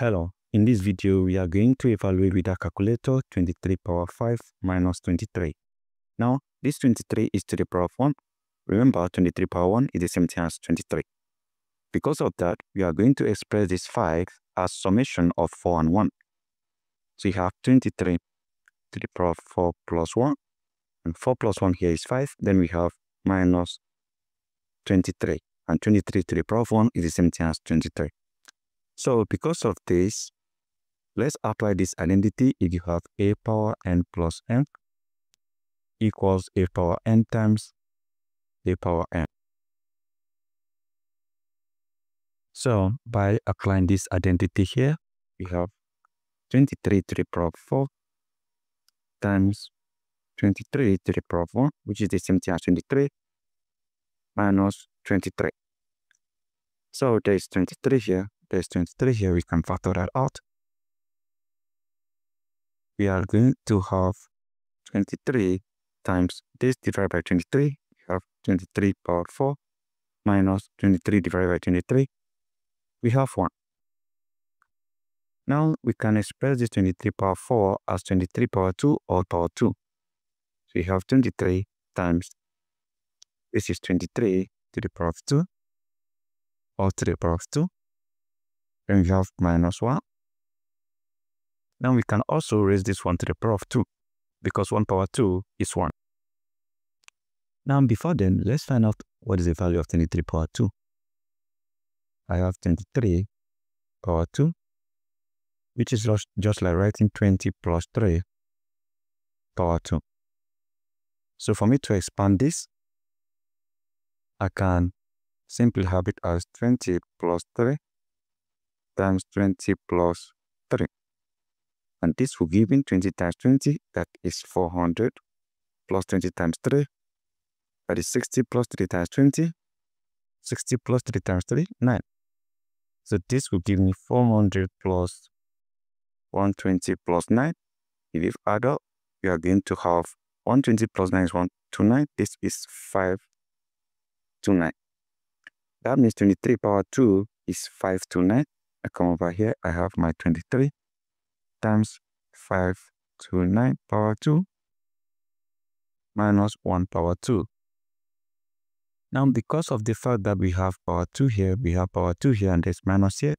Hello, in this video we are going to evaluate with our calculator 23 power 5 minus 23. Now this 23 is to the power of 1. Remember 23 power 1 is the same thing as 23. Because of that, we are going to express this 5 as summation of 4 and 1. So you have 23 to the power of 4 plus 1 and 4 plus 1 here is 5. Then we have minus 23 and 23 to the power of 1 is the same thing as 23. So because of this, let's apply this identity if you have a power n plus n equals a power n times a power n. So by applying this identity here, we have 23 to the power of 4 times 23 to the power of 1, which is the same thing as 23, minus 23. So there is 23 here, there's 23 here, we can factor that out. We are going to have 23 times this divided by 23. We have 23 power 4 minus 23 divided by 23. We have 1. Now we can express this 23 power 4 as 23 power 2 or power 2. So we have 23 times, this is 23 to the power of 2 or to the power of 2 then have minus 1. Now we can also raise this 1 to the power of 2 because 1 power 2 is 1. Now before then, let's find out what is the value of 23 power 2. I have 23 power 2, which is just, just like writing 20 plus 3 power 2. So for me to expand this, I can simply have it as 20 plus 3 times 20 plus 3. And this will give me 20 times 20, that is 400, plus 20 times 3, that is 60 plus 3 times 20, 60 plus 3 times 3, 9. So this will give me 400 plus 120 plus 9. If you add up, you are going to have 120 plus 9 is 129. This is 529. That means 23 power 2 is 529. I come over here, I have my 23 times 5 to 9 power 2 minus 1 power 2. Now, because of the fact that we have power 2 here, we have power 2 here, and there's minus here,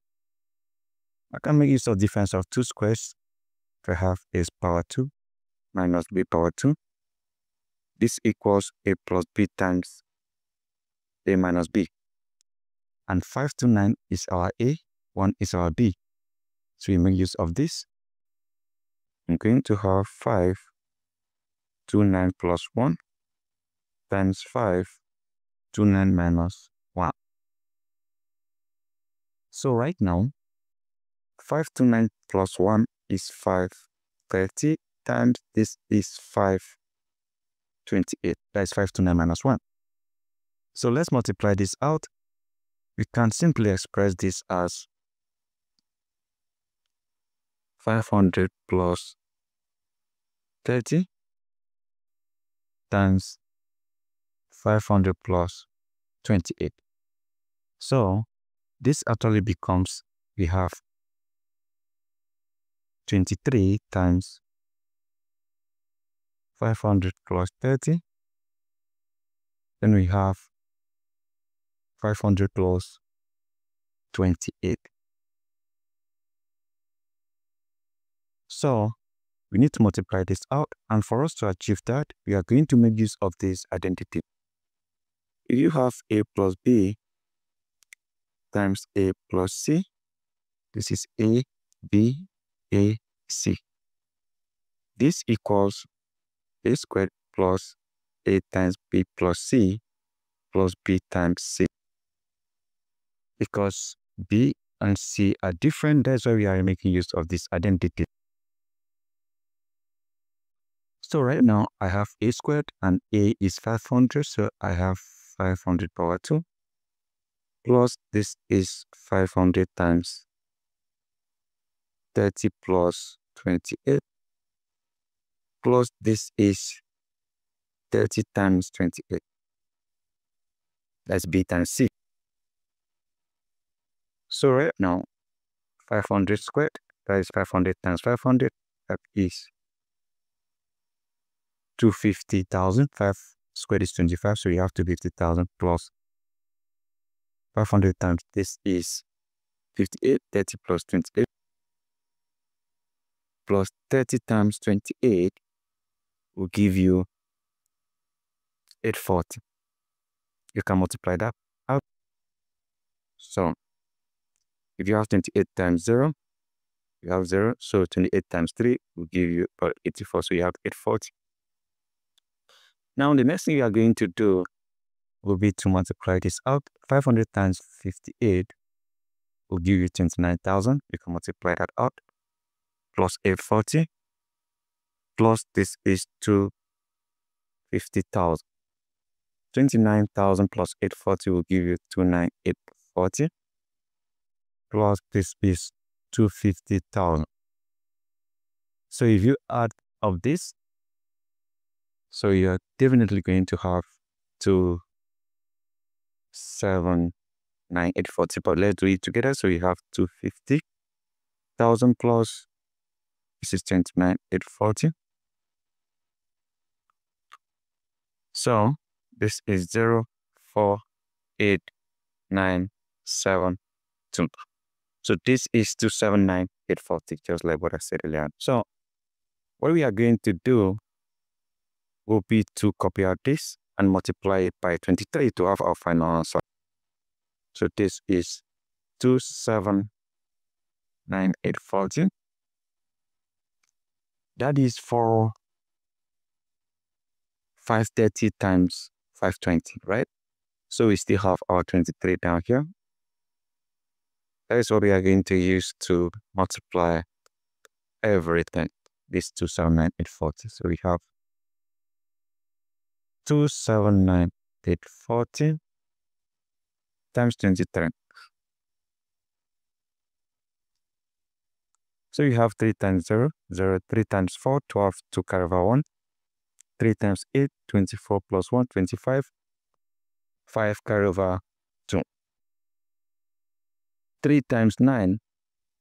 I can make use of difference of two squares. If I have a power 2 minus b power 2, this equals a plus b times a minus b. And 5 to 9 is our a, 1 is our b. So we make use of this. I'm going to have 5 to 9 plus 1 times 5 to 9 minus 1. So right now, 5 to 9 plus 1 is 5 30 times this is 5 28. That is 5 to 9 minus 1. So let's multiply this out. We can simply express this as 500 plus 30 times 500 plus 28. So this actually becomes, we have 23 times 500 plus 30. Then we have 500 plus 28. So we need to multiply this out. And for us to achieve that, we are going to make use of this identity. If you have a plus b times a plus c, this is a, b, a, c. This equals a squared plus a times b plus c plus b times c. Because b and c are different, that's why we are making use of this identity. So right now I have a squared and a is 500. So I have 500 power 2 plus this is 500 times 30 plus 28 plus this is 30 times 28. That's b times c. So right now 500 squared. That is 500 times 500. That is 250,000. 5 squared is 25, so you have 250,000 plus 500 times this is 58, 30 plus 28 plus 30 times 28 will give you 840. You can multiply that out. So if you have 28 times 0, you have 0. So 28 times 3 will give you about 84. So you have 840. Now the next thing you are going to do will be to multiply this out. 500 times 58 will give you 29,000. You can multiply that out plus 840 plus this is 250,000. 29,000 plus 840 will give you 29840 plus this is 250,000. So if you add of this, so you're definitely going to have to seven nine eight forty but let's do it together. So you have 250,000 plus this is 29840 so this is 0 4 8 9 7 2 so this is 279840 just like what I said earlier. So what we are going to do will be to copy out this and multiply it by 23 to have our final answer. So this is 279840. That is for 530 times 520, right? So we still have our 23 down here. That is what we are going to use to multiply everything. This 279840. So we have 279,840 times 23. So you have 3 times 0, 0, 3 times 4, 12, 2 carry over 1, 3 times 8, 24 plus 1, 25, 5 carry over 2. 3 times 9,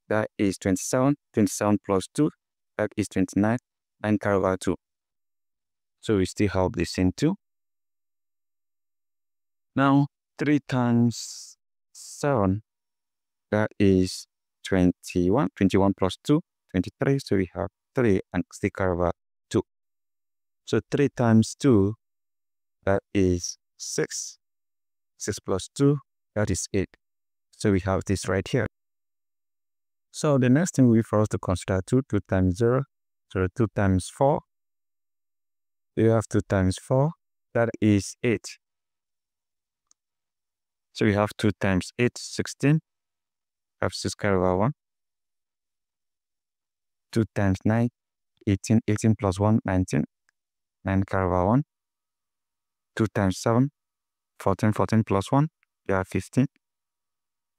that is 27, 27 plus 2, that is 29, 9 carry over 2. So we still have this in 2. Now, 3 times 7, that is 21. 21 plus 2, 23. So we have 3 and stick over 2. So 3 times 2, that is 6. 6 plus 2, that is 8. So we have this right here. So the next thing we for us to consider 2, 2 times 0, so 2 times 4. You have 2 times 4, that is 8. So you have 2 times 8, 16. Have 6 carry over 1. 2 times 9, 18. 18 plus 1, 19. 9 carry over 1. 2 times 7, 14. 14 plus 1, you have 15.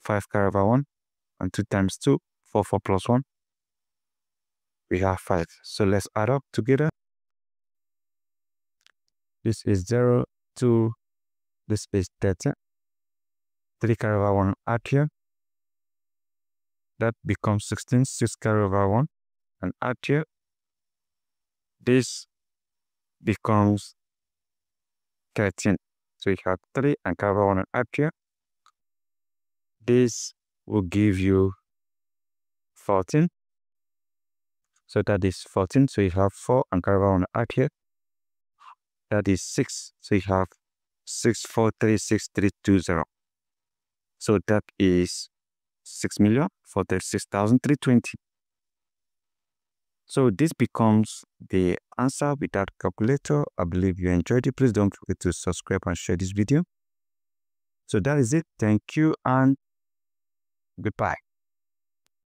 5 carry over 1. And 2 times 2, 4. 4 plus 1. We have 5. So let's add up together. This is 0, 2, this is 30. 3 carry over 1 add here. That becomes 16, 6 carry over 1 and add here. This becomes 13. So we have 3 and carry over 1 and add here. This will give you 14. So that is 14. So you have 4 and carry over 1 and add here. That is 6. So you have 6, 4, 3, 6, 3, 2, 0. So that is 6 million for the 6,320. So this becomes the answer with that calculator. I believe you enjoyed it. Please don't forget to subscribe and share this video. So that is it. Thank you and goodbye.